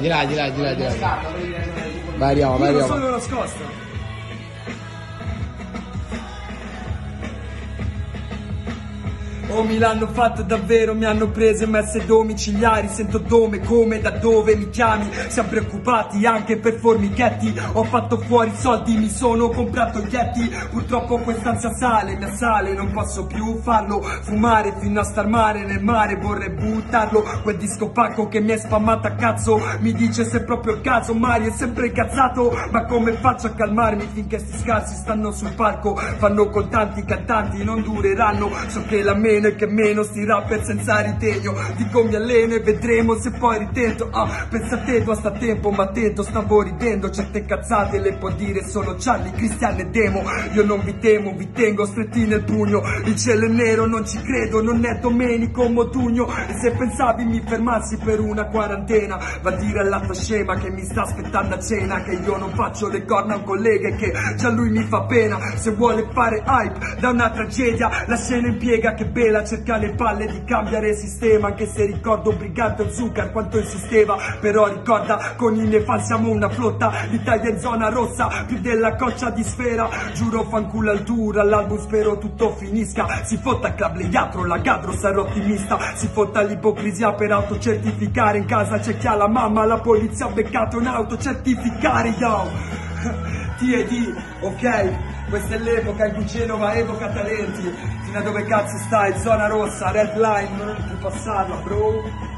Di là, di là, di là, di là. Vai, arriviamo, vai, arriviamo. Oh mi l'hanno fatto davvero, mi hanno preso e messe domiciliari Sento dome, come, da dove mi chiami? Siamo preoccupati anche per formichetti Ho fatto fuori soldi, mi sono comprato gli etti Purtroppo quest'ansia sale, mi assale Non posso più farlo, fumare fino a star male nel mare Vorrei buttarlo, quel disco pacco che mi è spammato a cazzo Mi dice se è proprio il caso, Mario è sempre incazzato. Ma come faccio a calmarmi finché sti scarsi stanno sul palco? Fanno con tanti cantanti, non dureranno So che la meno e che meno sti rapper senza ritegno. Dico mi alleno e vedremo se poi ritento. Ah, pensa a te, tu sta tempo, ma attento Stavo ridendo, certe cazzate le può dire solo Charlie, Cristian e Demo. Io non vi temo, vi tengo stretti nel pugno. Il cielo è nero, non ci credo, non è Domenico Modugno E se pensavi mi fermassi per una quarantena. Va a dire alla tua scema che mi sta aspettando a cena Che io non faccio le corna a un collega e che già lui mi fa pena. Se vuole fare hype da una tragedia La scena impiega che bella cerca le palle di cambiare sistema Anche se ricordo Brigante Zuccar quanto insisteva Però ricorda con i nefal siamo una flotta L'Italia in zona rossa più della coccia di sfera. Giuro fanculo al tour all'album spero tutto finisca. Si fotta club leiatro la gadro sarò ottimista. Si fotta l'ipocrisia per autocertificare. In casa c'è chi ha la mamma la polizia ha beccato un autocertificare yo TED, ok? Questa è l'epoca in cui Genova evoca talenti. Fino a dove cazzo stai? Zona rossa, red line, non puoi passarla, bro.